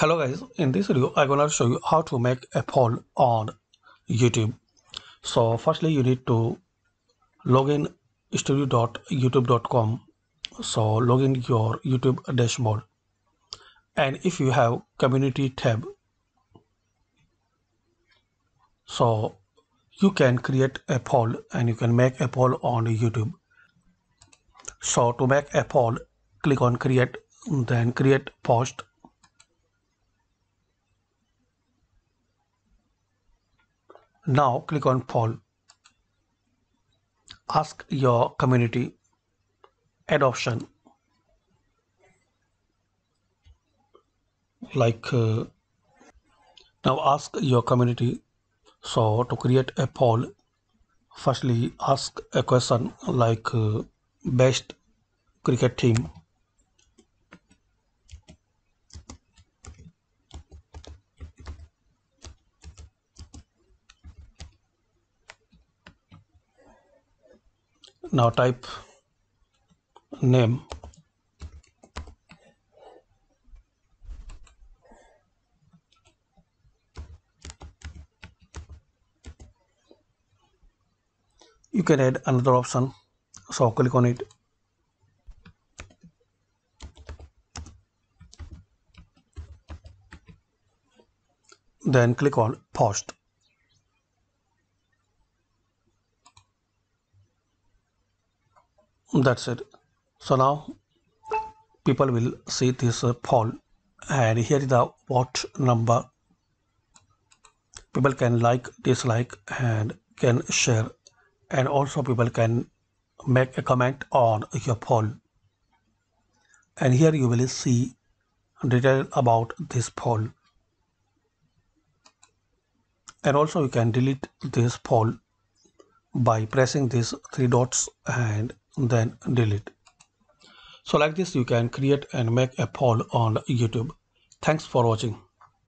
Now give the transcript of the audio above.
hello guys. In this video i'm gonna show you how to make a poll on youtube. So firstly you need to log in studio.youtube.com so log in your youtube dashboard. And if you have community tab so you can create a poll and you can make a poll on youtube. So to make a poll click on create then create post Now click on poll. Ask your community add option like uh, now ask your community so to create a poll firstly ask a question like uh, best cricket team now type name. You can add another option. So click on it. Then click on post that's it. So now people will see this uh, poll and here is the vote number people can like dislike and can share. And also people can make a comment on your poll. And here you will see detail about this poll. And also you can delete this poll by pressing these three dots and then delete. So like this you can create and make a poll on YouTube. Thanks for watching.